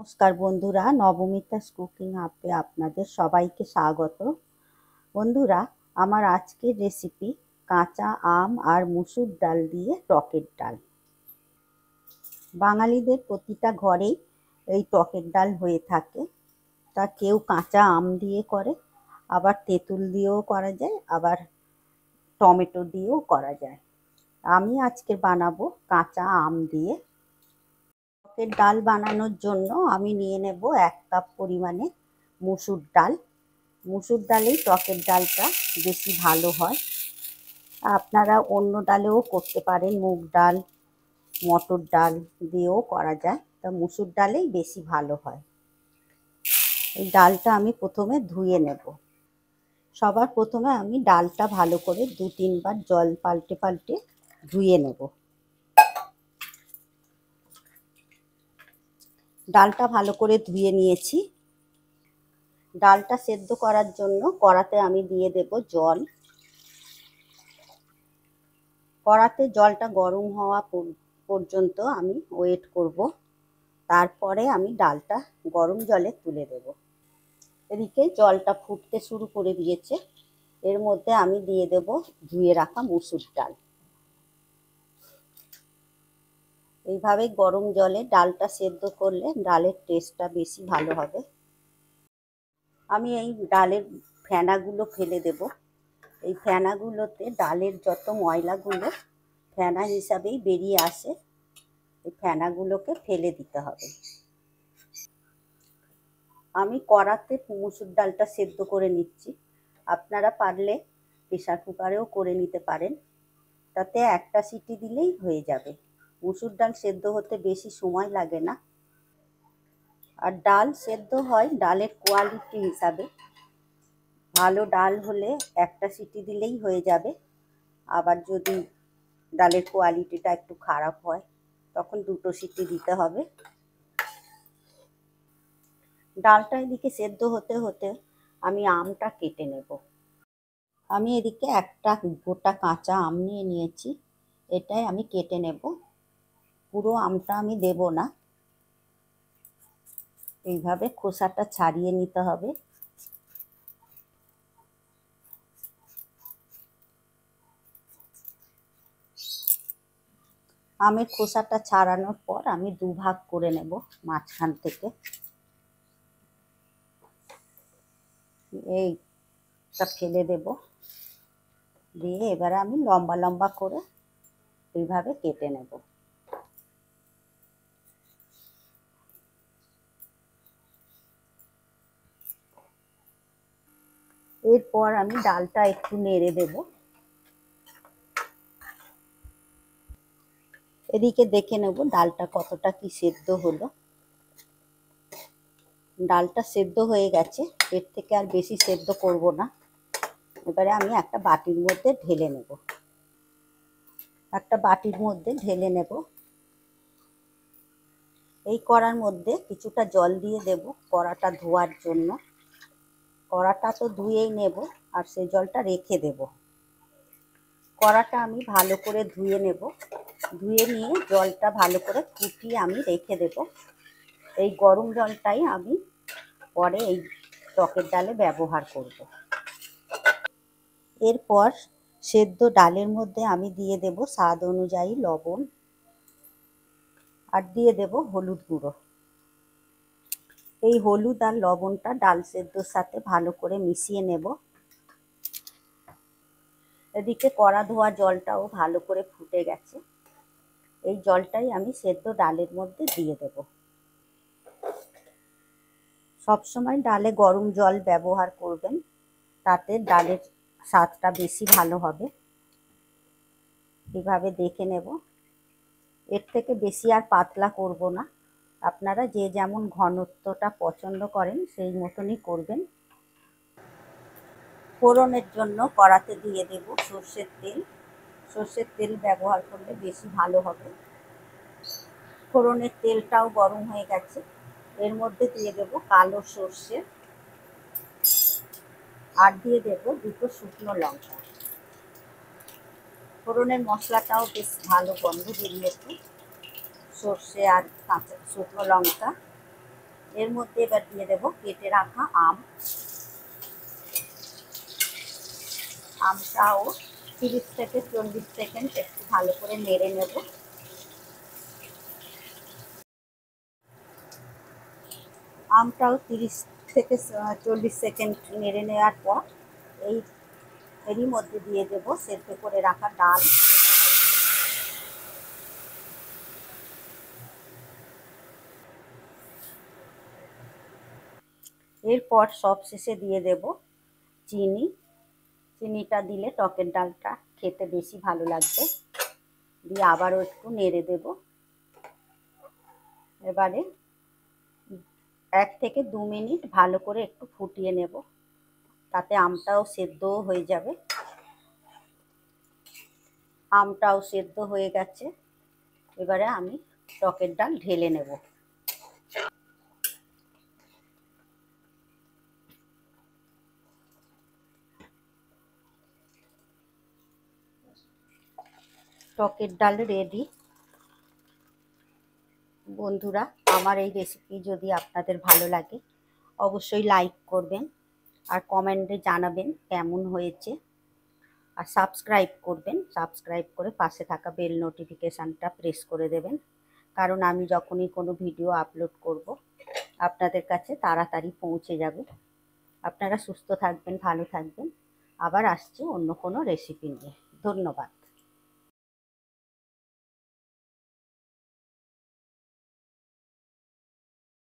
নমস্কার বন্ধুরা নবমিতাস কুকিং আপে আপনাদের সবাইকে স্বাগত। বন্ধুরা, আমার আজকের রেসিপি কাঁচা আম আর মুসুর ডাল দিয়ে টকের ডাল। বাঙালিদের প্রতিটা ঘরেই এই টকের ডাল হয়ে থাকে। তা কেউ কাঁচা আম দিয়ে করে, আবার তেঁতুল দিয়েও করা যায়, আবার টমেটো দিয়েও করা যায়। আমি আজকে বানাবো কাঁচা আম দিয়ে টকের ডাল বানানোর জন্য আমি নিয়ে নেব এক কাপ পরিমাণে মুসুর ডাল। মুসুর ডালেই টকের ডালটা বেশি ভালো হয়। আপনারা অন্য ডালেও করতে পারেন, মুগ ডাল, মটর ডাল দিয়েও করা যায়, তা মুসুর ডালেই বেশি ভালো হয়। এই ডালটা আমি প্রথমে ধুয়ে নেব। সবার প্রথমে আমি ডালটা ভালো করে দু তিনবার জল পাল্টে পাল্টে ধুয়ে নেব। ডালটা ভালো করে ধুয়ে নিয়েছি। ডালটা সেদ্ধ করার জন্য কড়াতে আমি দিয়ে দেব জল। কড়াতে জলটা গরম হওয়া পর্যন্ত আমি ওয়েট করব। তারপরে আমি ডালটা গরম জলে তুলে দেব। এদিকে জলটা ফুটতে শুরু করে দিয়েছে। এর মধ্যে আমি দিয়ে দেব ধুয়ে রাখা মুসুর ডাল। এইভাবে গরম জলে ডালটা সেদ্ধ করলে ডালের টেস্টটা বেশি ভালো হবে। আমি এই ডালের ফেনাগুলো ফেলে দেব। এই ফেনাগুলোতে ডালের যত ময়লাগুলো ফেনা হিসাবেই বেরিয়ে আসে, এই ফেনাগুলোকে ফেলে দিতে হবে। আমি কড়াতে মুসুর ডালটা সেদ্ধ করে নিচ্ছি। আপনারা পারলে প্রেশার কুকারেও করে নিতে পারেন। তাতে একটা সিটি দিলেই হয়ে যাবে। মুসুর ডাল সেদ্ধ হতে বেশি সময় লাগে না। আর ডাল সেদ্ধ হয় ডালের কোয়ালিটি হিসাবে। ভালো ডাল হলে একটা সিটি দিলেই হয়ে যাবে। আবার যদি ডালের কোয়ালিটিটা একটু খারাপ হয়, তখন দুটো সিটি দিতে হবে। ডালটা এদিকে সেদ্ধ হতে হতে আমি আমটা কেটে নেব। আমি এদিকে একটা গোটা কাঁচা আম নিয়ে নিয়েছি। এটাই আমি কেটে নেব। পুরো আমটা আমি দেব না। এইভাবে খোসাটা ছাড়িয়ে নিতে হবে। আমের খোসাটা ছাড়ানোর পর আমি দুভাগ করে নেব মাঝখান থেকে। এইটা ফেলে দেব। দিয়ে এবারে আমি লম্বা লম্বা করে এইভাবে কেটে নেব। এরপর আমি ডালটা একটু নেড়ে দেব। এদিকে দেখে নেব ডালটা কতটা কি সেদ্ধ হলো। ডালটা সেদ্ধ হয়ে গেছে, এর থেকে আর বেশি সেদ্ধ করব না। এবারে আমি একটা বাটির মধ্যে ঢেলে নেব। একটা বাটির মধ্যে ঢেলে নেব। এই কড়ার মধ্যে কিছুটা জল দিয়ে দেব কড়াটা ধোয়ার জন্য। কড়াটা তো ধুয়েই নেব আর সেই জলটা রেখে দেব। কড়াটা আমি ভালো করে ধুয়ে নেব। ধুয়ে নিয়ে জলটা ভালো করে ফুটিয়ে আমি রেখে দেব। এই গরম জলটাই আমি পরে এই টকের ডালে ব্যবহার করব। এরপর সেদ্ধ ডালের মধ্যে আমি দিয়ে দেব স্বাদ অনুযায়ী লবণ। আর দিয়ে দেব হলুদ গুঁড়ো। এই হলুদ আর লবণটা ডাল সেদ্ধর সাথে ভালো করে মিশিয়ে নেব। এদিকে কড়া ধোয়া জলটাও ভালো করে ফুটে গেছে। এই জলটাই আমি সেদ্ধ ডালের মধ্যে দিয়ে দেব। সবসময় ডালে গরম জল ব্যবহার করবেন, তাতে ডালের স্বাদটা বেশি ভালো হবে। এভাবে দেখে নেব। এর থেকে বেশি আর পাতলা করব না। আপনারা যে যেমন ঘনত্বটা পছন্দ করেন, সেই মতনই করবেন। ফোড়নের জন্য কড়াতে দিয়ে দেব সর্ষের তেল। সর্ষের তেল ব্যবহার করলে বেশি ভালো হবে। ফোড়নের তেলটাও গরম হয়ে গেছে। এর মধ্যে দিয়ে দেব কালো সর্ষে। আর দিয়ে দেব দুটো শুকনো লঙ্কা। ফোড়নের মশলাটাও বেশ ভালো গন্ধ বেরিয়েছে। সর্ষে আর কাঁচা শুকনো লঙ্কা। এর মধ্যে এবার দিয়ে দেব কেটে রাখা আম। আমটাও তিরিশ থেকে চল্লিশ সেকেন্ড একটু ভালো করে নেড়ে নেব। আমটাও তিরিশ থেকে চল্লিশ সেকেন্ড নেড়ে নেওয়ার পর এই এরই মধ্যে দিয়ে দেব সেদ্ধ করে রাখা ডাল। এরপর সব শেষে দিয়ে দেব চিনি। চিনিটা দিলে টকের ডালটা খেতে বেশি ভালো লাগবে। দিয়ে আবারও একটু নেড়ে দেব। এবারে এক থেকে দু মিনিট ভালো করে একটু ফুটিয়ে নেব। তাতে আমটাও সেদ্ধও হয়ে যাবে। আমটাও সেদ্ধ হয়ে গেছে। এবারে আমি টকের ডাল ঢেলে নেব। টকের ডাল রেডি বন্ধুরা, আমার এই রেসিপি যদি আপনাদের ভালো লাগে, অবশ্যই লাইক করবেন আর কমেন্টে জানাবেন কেমন হয়েছে। আর সাবস্ক্রাইব করবেন সাবস্ক্রাইব করে পাশে থাকা বেল নোটিফিকেশানটা প্রেস করে দেবেন। কারণ আমি যখনই কোনো ভিডিও আপলোড করব, আপনাদের কাছে তাড়াতাড়ি পৌঁছে যাবে। আপনারা সুস্থ থাকবেন, ভালো থাকবেন। আবার আসছি অন্য কোনো রেসিপি নিয়ে। ধন্যবাদ।